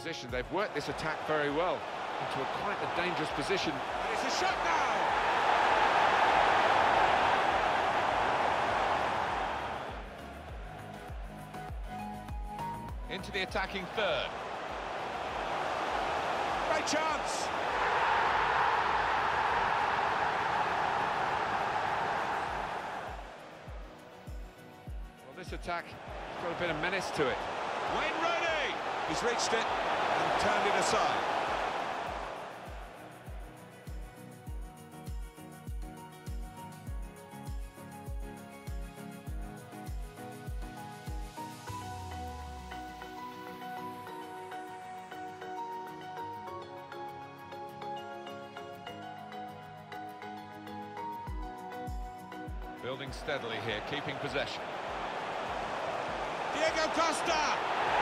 opposition. They've worked this attack very well into a quite a dangerous position. And it's a shot now! Into the attacking third. Great chance! Well, this attack has got a bit of menace to it. Wayne Rooney! He's reached it turned it aside. Building steadily here, keeping possession. Diego Costa!